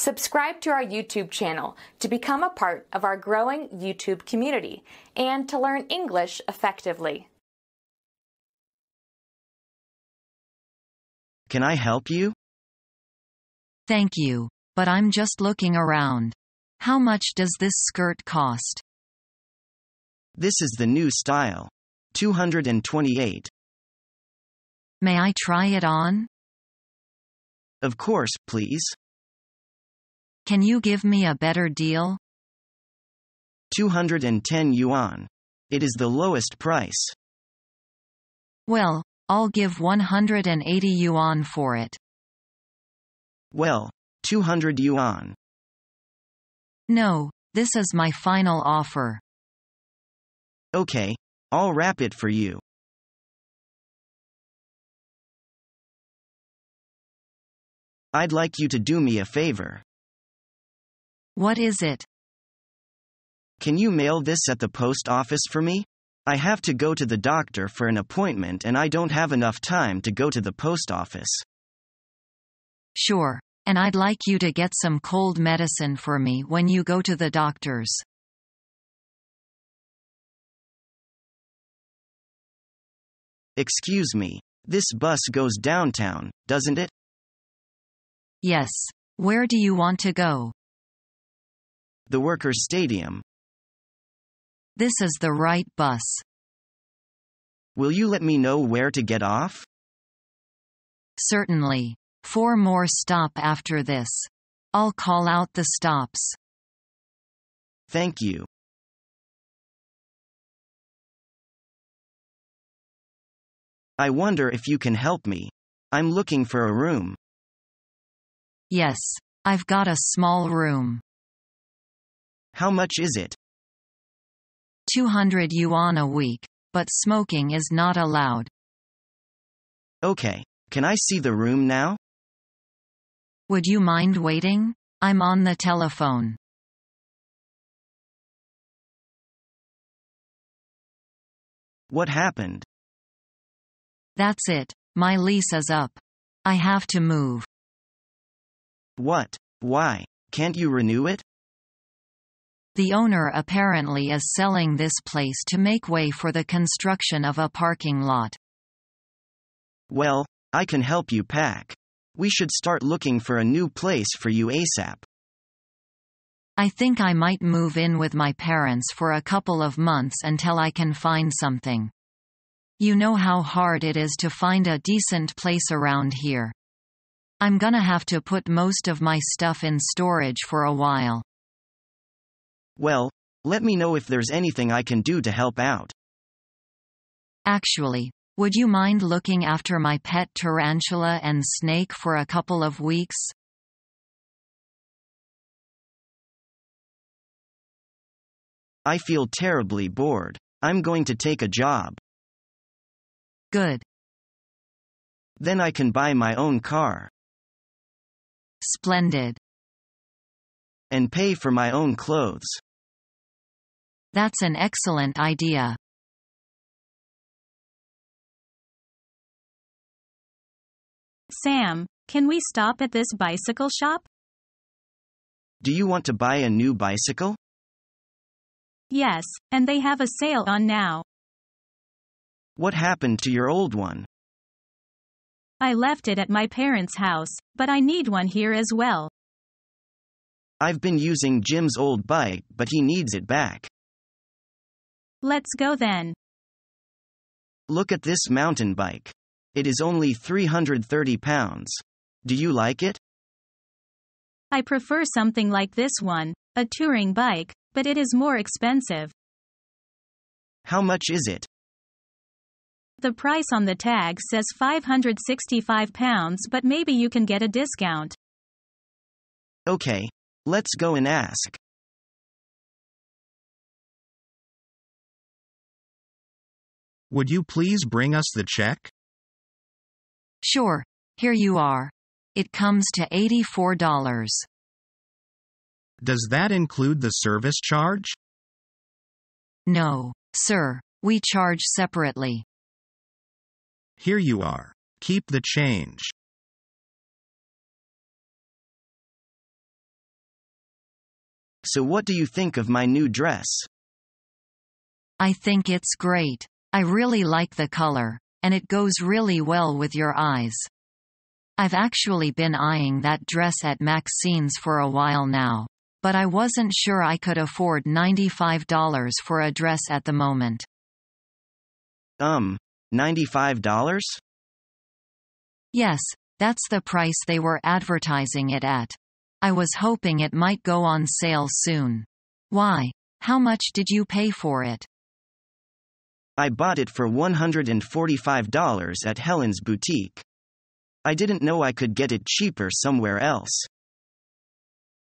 Subscribe to our YouTube channel to become a part of our growing YouTube community and to learn English effectively. Can I help you? Thank you, but I'm just looking around. How much does this skirt cost? This is the new style. 228. May I try it on? Of course, please. Can you give me a better deal? 210 yuan. It is the lowest price. Well, I'll give 180 yuan for it. Well, 200 yuan. No, this is my final offer. Okay, I'll wrap it for you. I'd like you to do me a favor. What is it? Can you mail this at the post office for me? I have to go to the doctor for an appointment and I don't have enough time to go to the post office. Sure, and I'd like you to get some cold medicine for me when you go to the doctor's. Excuse me. This bus goes downtown, doesn't it? Yes. Where do you want to go? The Workers' Stadium. This is the right bus. Will you let me know where to get off? Certainly. Four more stop after this. I'll call out the stops. Thank you. I wonder if you can help me. I'm looking for a room. Yes. I've got a small room. How much is it? 200 yuan a week. But smoking is not allowed. Okay. Can I see the room now? Would you mind waiting? I'm on the telephone. What happened? That's it. My lease is up. I have to move. What? Why? Can't you renew it? The owner apparently is selling this place to make way for the construction of a parking lot. Well, I can help you pack. We should start looking for a new place for you ASAP. I think I might move in with my parents for a couple of months until I can find something. You know how hard it is to find a decent place around here. I'm gonna have to put most of my stuff in storage for a while. Well, let me know if there's anything I can do to help out. Actually, would you mind looking after my pet tarantula and snake for a couple of weeks? I feel terribly bored. I'm going to take a job. Good. Then I can buy my own car. Splendid. And pay for my own clothes. That's an excellent idea. Sam, can we stop at this bicycle shop? Do you want to buy a new bicycle? Yes, and they have a sale on now. What happened to your old one? I left it at my parents' house, but I need one here as well. I've been using Jim's old bike, but he needs it back. Let's go then. Look at this mountain bike. It is only 330 pounds. Do you like it? I prefer something like this one, a touring bike, but it is more expensive. How much is it? The price on the tag says 565 pounds, but maybe you can get a discount. Okay. Let's go and ask. Would you please bring us the check? Sure. Here you are. It comes to $84. Does that include the service charge? No, sir. We charge separately. Here you are. Keep the change. So what do you think of my new dress? I think it's great. I really like the color, and it goes really well with your eyes. I've actually been eyeing that dress at Maxine's for a while now. But I wasn't sure I could afford $95 for a dress at the moment. Um, $95? Yes, that's the price they were advertising it at. I was hoping it might go on sale soon. Why? How much did you pay for it? I bought it for $145 at Helen's boutique. I didn't know I could get it cheaper somewhere else.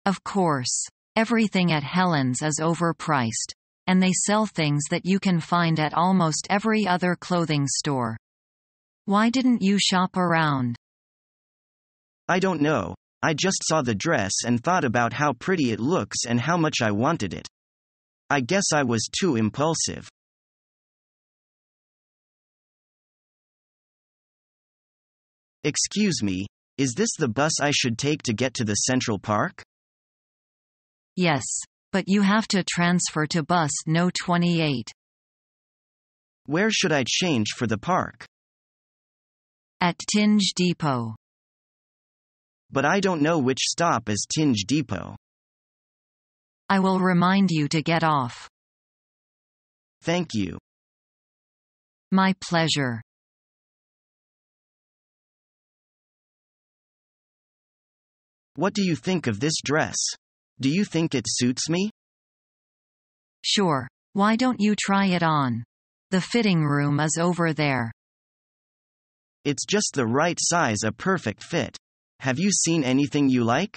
Of course. Everything at Helen's is overpriced. And they sell things that you can find at almost every other clothing store. Why didn't you shop around? I don't know. I just saw the dress and thought about how pretty it looks and how much I wanted it. I guess I was too impulsive. Excuse me, is this the bus I should take to get to the Central Park? Yes. But you have to transfer to bus no 28. Where should I change for the park? At Tinge Depot. But I don't know which stop is Tinge Depot. I will remind you to get off. Thank you. My pleasure. What do you think of this dress? Do you think it suits me? Sure. Why don't you try it on? The fitting room is over there. It's just the right size, a perfect fit. Have you seen anything you like?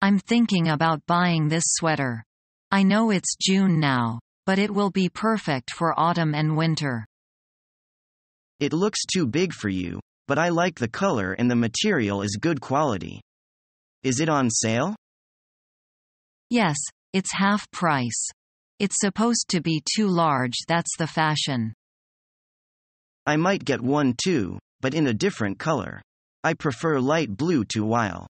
I'm thinking about buying this sweater. I know it's June now, but it will be perfect for autumn and winter. It looks too big for you, but I like the color and the material is good quality. Is it on sale? Yes, it's half price. It's supposed to be too large that's the fashion. I might get one too, but in a different color. I prefer light blue to while.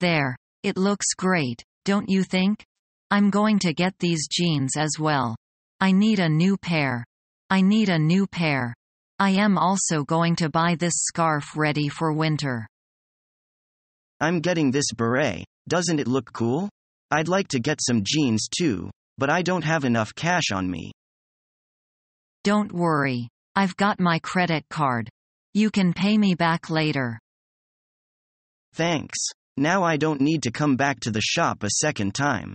There. It looks great, don't you think? I'm going to get these jeans as well. I need a new pair. I need a new pair. I am also going to buy this scarf ready for winter. I'm getting this beret, doesn't it look cool? I'd like to get some jeans too, but I don't have enough cash on me. Don't worry. I've got my credit card. You can pay me back later. Thanks. Now I don't need to come back to the shop a second time.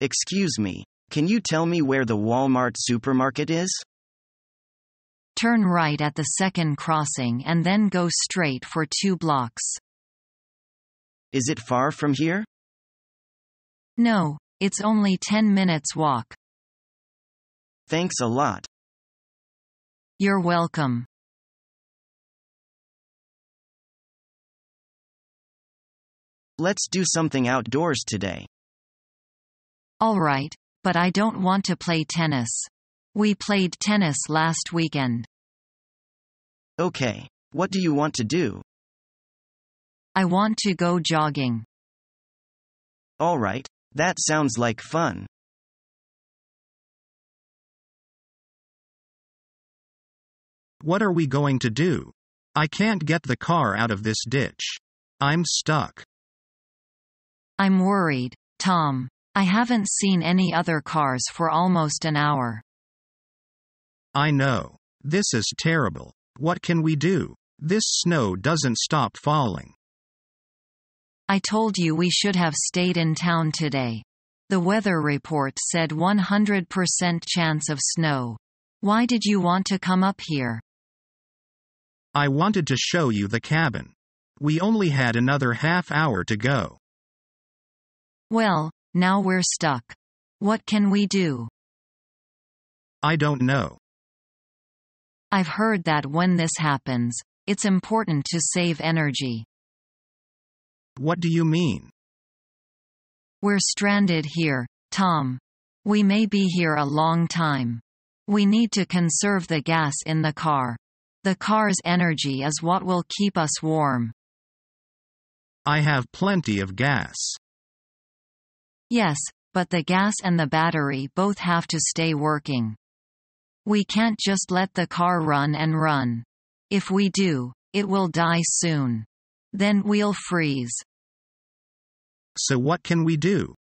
Excuse me, can you tell me where the Walmart supermarket is? Turn right at the second crossing and then go straight for two blocks. Is it far from here? No, it's only 10 minutes walk. Thanks a lot. You're welcome. Let's do something outdoors today. All right, but I don't want to play tennis. We played tennis last weekend. Okay. What do you want to do? I want to go jogging. Alright, that sounds like fun. What are we going to do? I can't get the car out of this ditch. I'm stuck. I'm worried, Tom. I haven't seen any other cars for almost an hour. I know. This is terrible. What can we do? This snow doesn't stop falling. I told you we should have stayed in town today. The weather report said 100% chance of snow. Why did you want to come up here? I wanted to show you the cabin. We only had another half hour to go. Well, now we're stuck. What can we do? I don't know. I've heard that when this happens, it's important to save energy. What do you mean? We're stranded here, Tom. We may be here a long time. We need to conserve the gas in the car. The car's energy is what will keep us warm. I have plenty of gas. Yes, but the gas and the battery both have to stay working. We can't just let the car run and run. If we do, it will die soon. Then we'll freeze. So what can we do?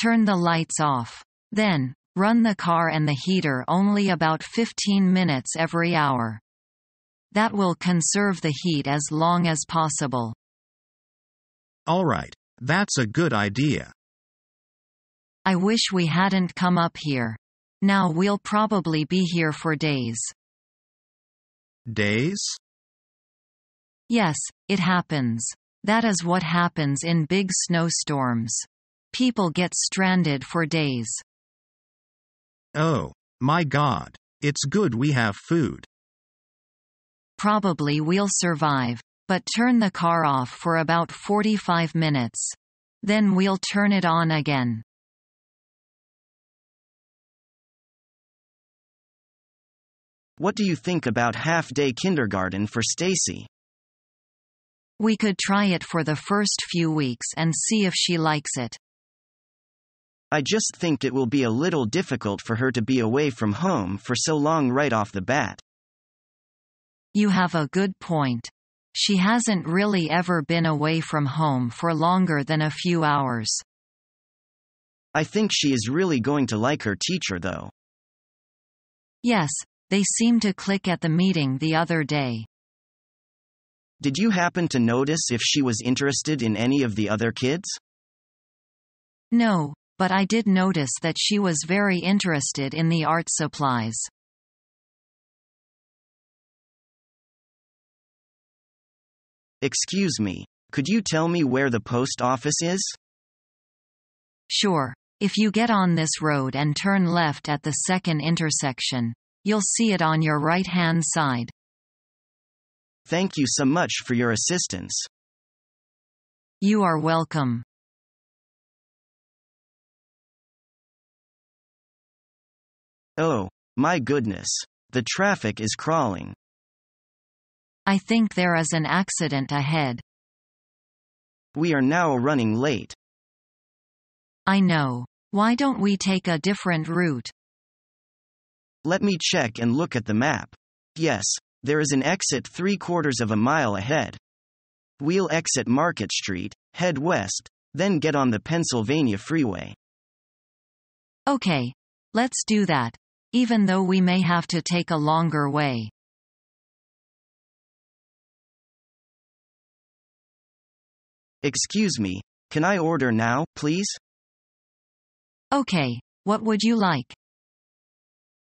Turn the lights off. Then, run the car and the heater only about 15 minutes every hour. That will conserve the heat as long as possible. Alright, that's a good idea. I wish we hadn't come up here. Now we'll probably be here for days. Days? Yes, it happens. That is what happens in big snowstorms. People get stranded for days. Oh, my god. It's good we have food. Probably we'll survive. But turn the car off for about 45 minutes. Then we'll turn it on again. What do you think about half-day kindergarten for Stacy? We could try it for the first few weeks and see if she likes it. I just think it will be a little difficult for her to be away from home for so long right off the bat. You have a good point. She hasn't really ever been away from home for longer than a few hours. I think she is really going to like her teacher though. Yes, they seem to click at the meeting the other day. Did you happen to notice if she was interested in any of the other kids? No, but I did notice that she was very interested in the art supplies. Excuse me, could you tell me where the post office is? Sure. If you get on this road and turn left at the second intersection, you'll see it on your right-hand side. Thank you so much for your assistance. You are welcome. Oh, my goodness. The traffic is crawling. I think there is an accident ahead. We are now running late. I know. Why don't we take a different route? Let me check and look at the map. Yes, there is an exit three quarters of a mile ahead. We'll exit Market Street, head west, then get on the Pennsylvania Freeway. Okay. Let's do that. Even though we may have to take a longer way. Excuse me, can I order now, please? Okay. What would you like?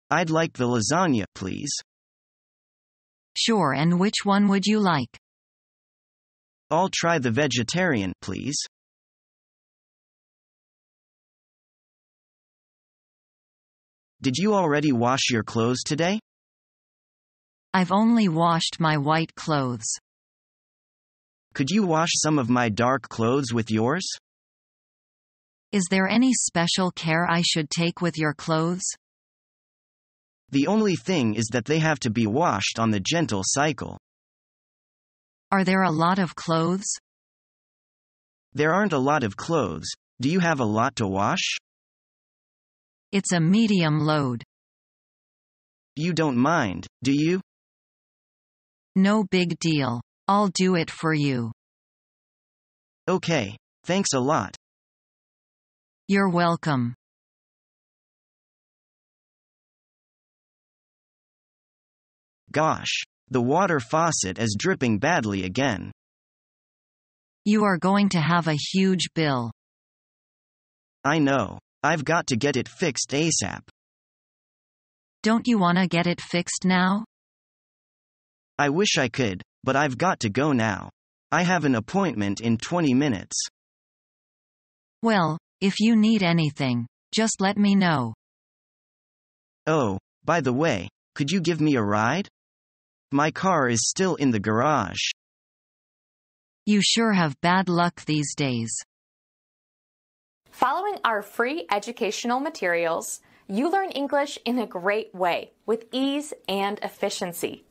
I'd like the lasagna, please. Sure, and which one would you like? I'll try the vegetarian, please. Did you already wash your clothes today? I've only washed my white clothes. Could you wash some of my dark clothes with yours? Is there any special care I should take with your clothes? The only thing is that they have to be washed on the gentle cycle. Are there a lot of clothes? There aren't a lot of clothes. Do you have a lot to wash? It's a medium load. You don't mind, do you? No big deal. I'll do it for you. Okay, thanks a lot. You're welcome. Gosh. The water faucet is dripping badly again. You are going to have a huge bill. I know. I've got to get it fixed ASAP. Don't you want to get it fixed now? I wish I could, but I've got to go now. I have an appointment in 20 minutes. Well, if you need anything, just let me know. Oh, by the way, could you give me a ride? My car is still in the garage. You sure have bad luck these days. Following our free educational materials, you learn English in a great way with ease and efficiency.